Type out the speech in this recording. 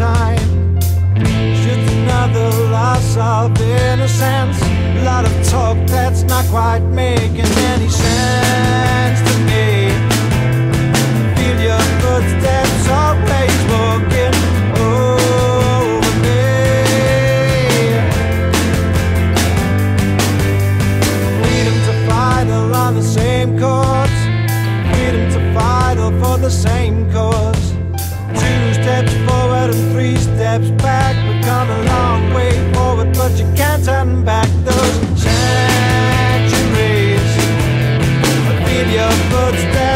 time. Just another loss of innocence. A lot of talk that's not quite making any sense to me. Feel your footsteps always walking over me. Freedom to fight along the same course. Freedom to fight for the same. three steps back. We've come a long way forward, but you can't turn back those centuries. But feel your footsteps.